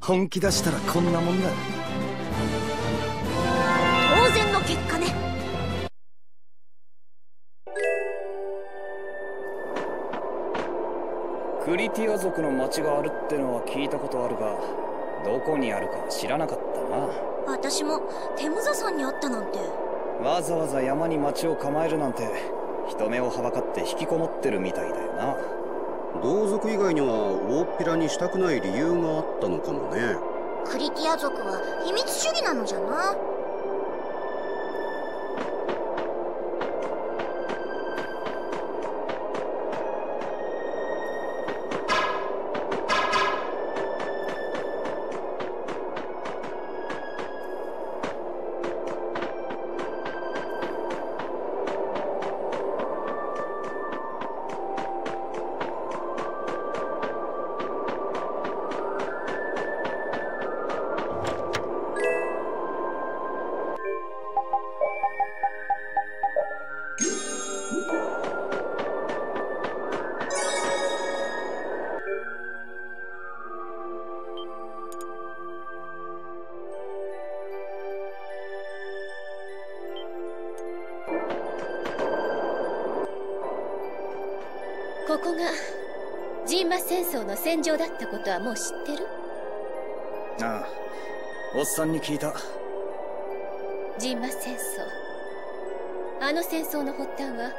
本気出したらこんなもんだ。クリティア族の町があるってのは聞いたことあるがどこにあるか知らなかったな。私もテムザさんに会ったなんて。わざわざ山に町を構えるなんて人目をはばかって引きこもってるみたいだよな。同族以外には大っぴらにしたくない理由があったのかもね。クリティア族は秘密主義なのじゃなここがジンマ戦争の戦場だったことはもう知ってる？ああおっさんに聞いた。ジンマ戦争。あの戦争の発端は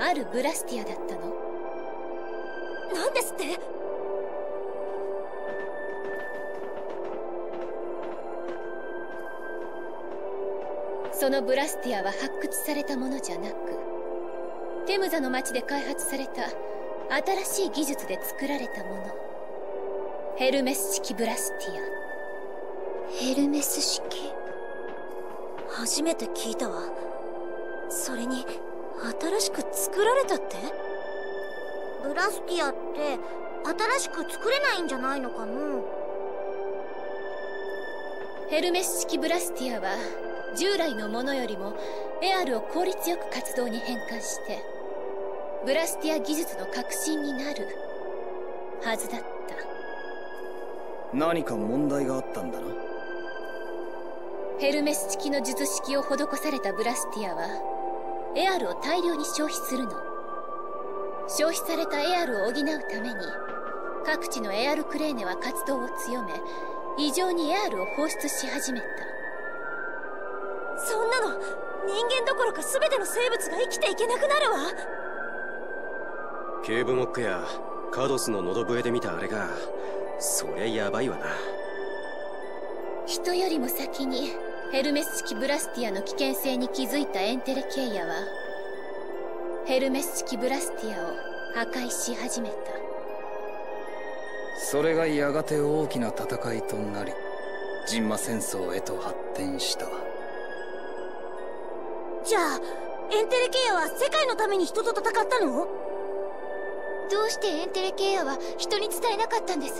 あるブラスティアだったの。なんですって？そのブラスティアは発掘されたものじゃなくテムザの町で開発された新しい技術で作られたもの。ヘルメス式ブラスティヘルメス式？初めて聞いたわ。それに新しく作られたって？ブラスティアって新しく作れないんじゃないのかの？アヘルメス式ブラスティアは従来のものよりもエアルを効率よく活動に変換してブラスティア技術の革新になるはずだった。何か問題があったんだな？ヘルメス式の術式を施されたブラスティアはエアルを大量に消費するの。消費されたエアルを補うために各地のエアルクレーネは活動を強め異常にエアルを放出し始めた。そんなの人間どころか全ての生物が生きていけなくなるわケーブモックやカドスの喉笛で見たあれがそりゃやばいわな。人よりも先にヘルメス式ブラスティアの危険性に気づいたエンテレケイヤはヘルメス式ブラスティアを破壊し始めた。それがやがて大きな戦いとなりジンマ戦争へと発展した。じゃあエンテレケイヤは世界のために人と戦ったの？どうしてエンテレケイヤは人に伝えなかったんです？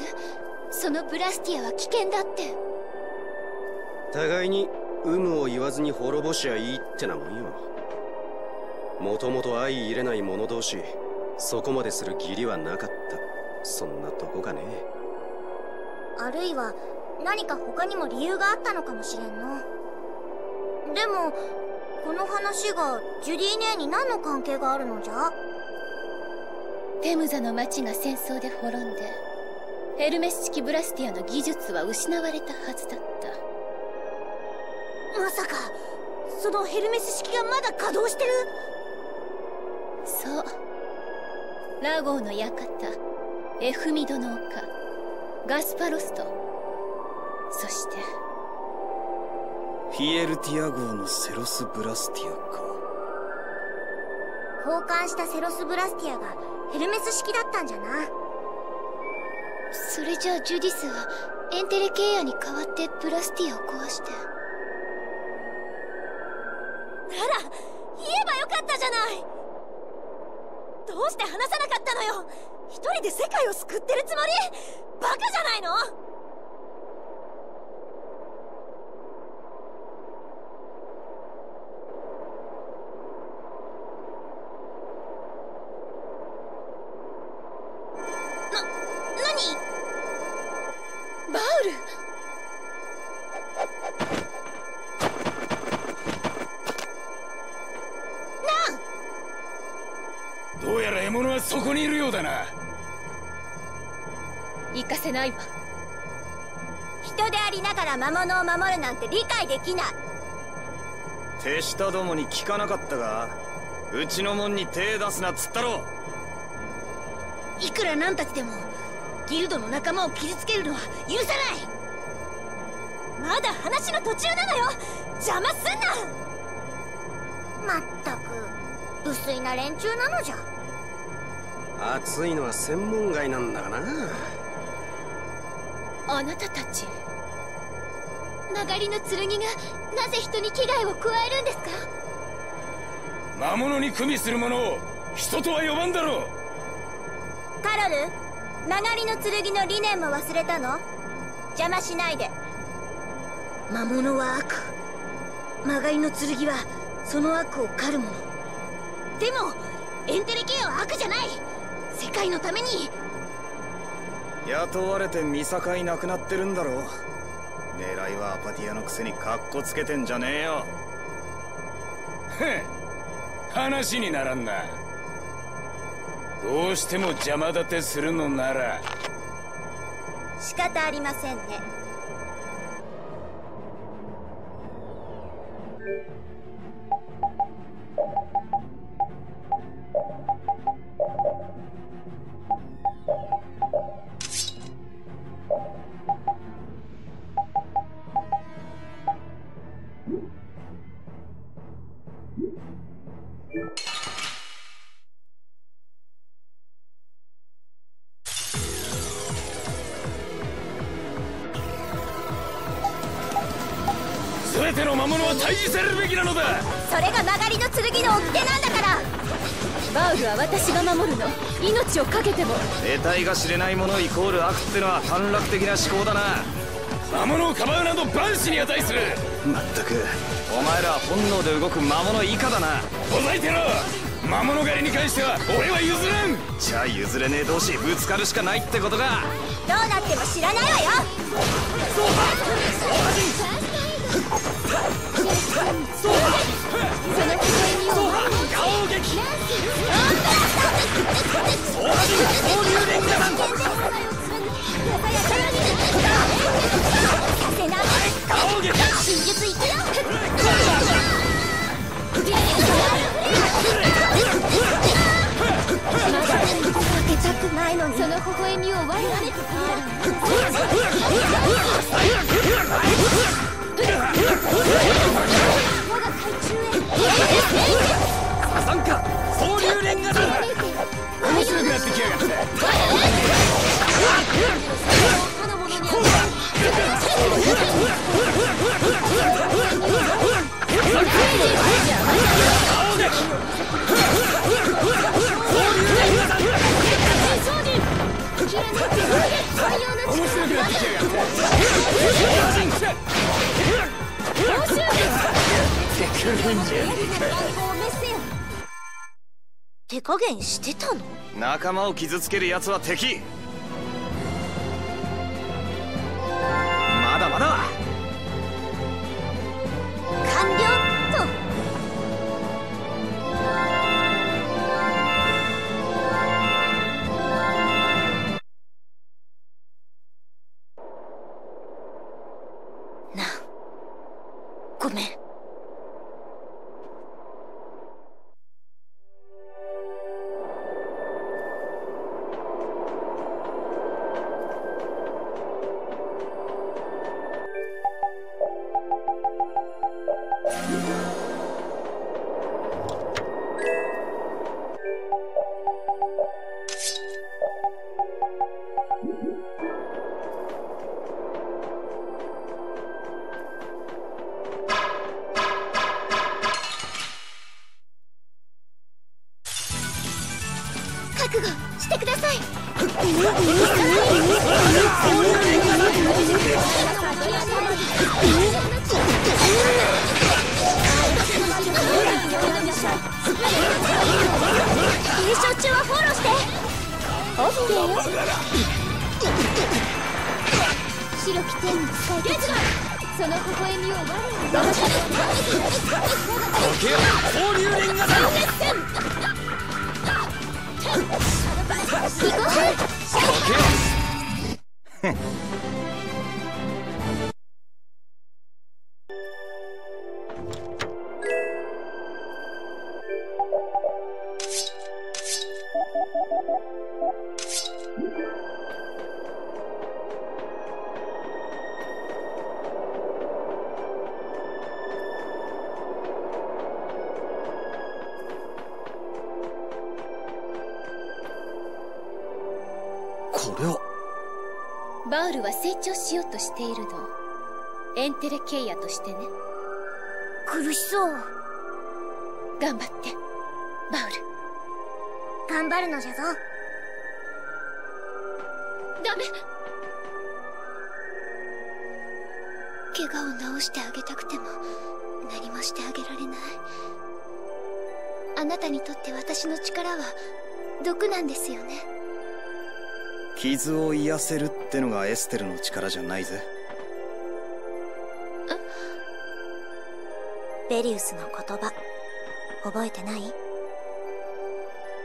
そのブラスティアは危険だって。互いに有無を言わずに滅ぼしゃいいってなもんよ。もともと相入れない者同士そこまでする義理はなかった。そんなとこかね。あるいは何か他にも理由があったのかもしれんの。でもこの話がジュディ姉に何の関係があるのじゃ？テムザの町が戦争で滅んでヘルメス式ブラスティアの技術は失われたはずだった。まさかそのヘルメス式がまだ稼働してる？そう。ラゴーの館エフミドの丘ガスファロスト。そしてフィエルティア号のセロス・ブラスティアか。交換したセロス・ブラスティアがヘルメス式だったんじゃな。それじゃあジュディスはエンテレケイアに代わってブラスティアを壊して。あら言えばよかったじゃない。どうして話さなかったのよ。一人で世界を救ってるつもり？バカじゃないの？ないわ。人でありながら魔物を守るなんて理解できない。手下どもに聞かなかったがうちの門に手出すなっつったろいくらなんたちでもギルドの仲間を傷つけるのは許さない。まだ話の途中なのよ。邪魔すんな。まったく無粋な連中なのじゃ。熱いのは専門外なんだがなあなたたち。曲がりの剣がなぜ人に危害を加えるんですか？魔物に組みする者を人とは呼ばんだろう。カロル曲がりの剣の理念も忘れたの？邪魔しないで。魔物は悪。曲がりの剣はその悪を狩るものでもエンテレケアは悪じゃない。世界のために雇われて見境なくなってるんだろ狙いはアパティアのくせにカッコつけてんじゃねえよ。へん話にならんな。どうしても邪魔立てするのなら。仕方ありませんねての魔物は退治されるべきなのだ。それが曲がりの剣の掟なんだから。バウルは私が守るの。命を懸けても。得体が知れないものイコール悪ってのは短絡的な思考だな。魔物をかばうなど万死に値する。まったく。お前らは本能で動く魔物以下だな。ほざいてろ。魔物狩りに関しては俺は譲らん。じゃあ譲れねえ同士ぶつかるしかないってことか。どうなっても知らないわよさせない真術いくよまだ開けたくないのにその微笑みを我々にサンカ総流連がだ。面白くなってきやがって。手加減してたの？仲間を傷つける奴は敵。優勝中はフォローして。オッケー。よ白き天に使いたちその微笑みを我ら時計を交流連がだ行こうバウルは成長しようとしているの。エンテレケイヤとしてね。苦しそう。頑張って。バウル。頑張るのじゃぞ。ダメ。怪我を治してあげたくても何もしてあげられない。あなたにとって私の力は毒なんですよね傷を癒せるってのがエステルの力じゃないぜ。ベリウスの言葉。覚えてない？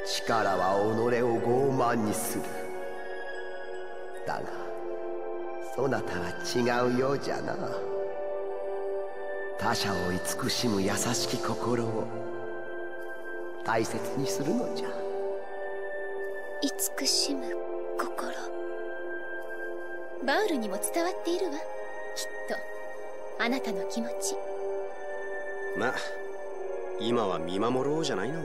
力は己を傲慢にする。だがそなたは違うようじゃな。他者を慈しむ優しき心を大切にするのじゃ。慈しむ？心バウルにも伝わっているわ。きっと。あなたの気持ち。まあ今は見守ろうじゃないの。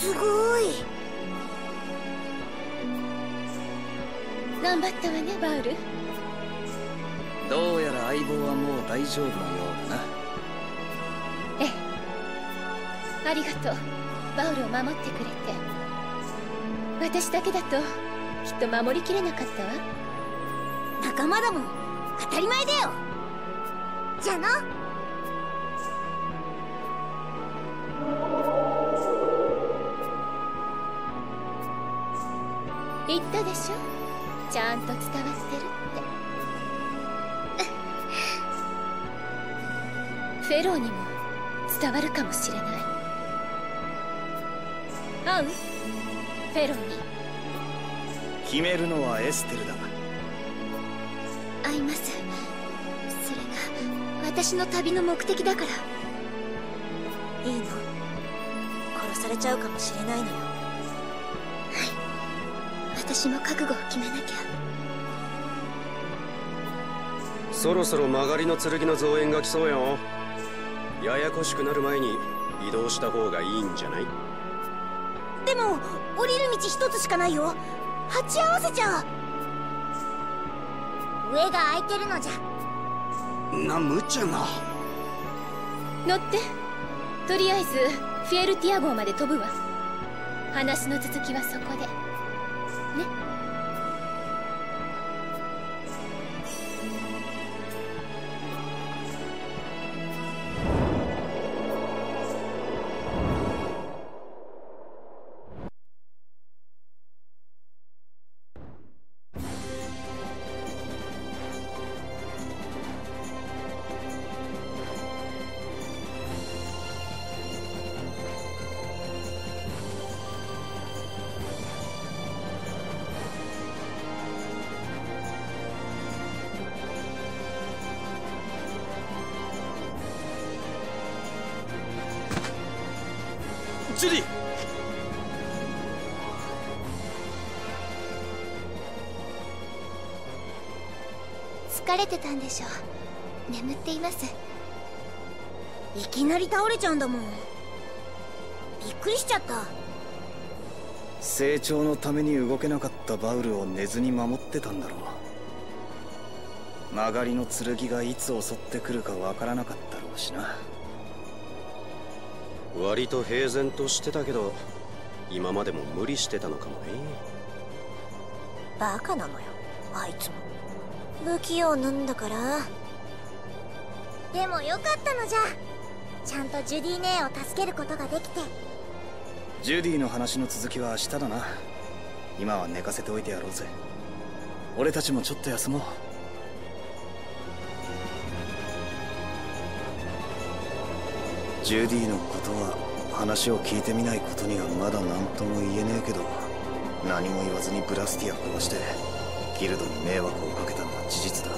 すごい頑張ったわね。バウル。どうやら相棒はもう大丈夫のようだな。ええ。ありがとう。バウルを守ってくれて。私だけだときっと守りきれなかったわ。仲間だもん。当たり前だよ。じゃあな。言ったでしょ？ちゃんと伝わってるって。フェローにも伝わるかもしれない。会うフェローに。決めるのはエステルだ。会います。それが私の旅の目的だから。いいの。殺されちゃうかもしれないのよ私も覚悟を決めなきゃ。そろそろ曲がりの剣の増援が来そうよ。ややこしくなる前に移動した方がいいんじゃない？でも降りる道一つしかないよ。鉢合わせちゃう。上が空いてるのじゃ。な無茶な。乗って。とりあえずフィエルティア号まで飛ぶわ。話の続きはそこでね。疲れてたんでしょう。眠っています。いきなり倒れちゃうんだもん。びっくりしちゃった。成長のために動けなかったバウルを寝ずに守ってたんだろう。曲がりの剣がいつ襲ってくるかわからなかったろうしな。割と平然としてたけど今までも無理してたのかもね。バカなのよあいつも不器用なんだから。でもよかったのじゃ。ちゃんとジュディ姉を助けることができて。ジュディの話の続きは明日だな。今は寝かせておいてやろうぜ。俺たちもちょっと休もう。ジュディのことは話を聞いてみないことにはまだ何とも言えねえけど何も言わずにブラスティア殺してギルドに迷惑をかけたのは事実だ。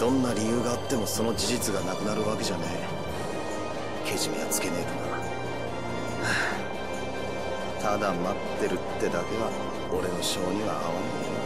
どんな理由があってもその事実がなくなるわけじゃねえ。けじめはつけねえとな。ただ待ってるってだけは俺の性には合わない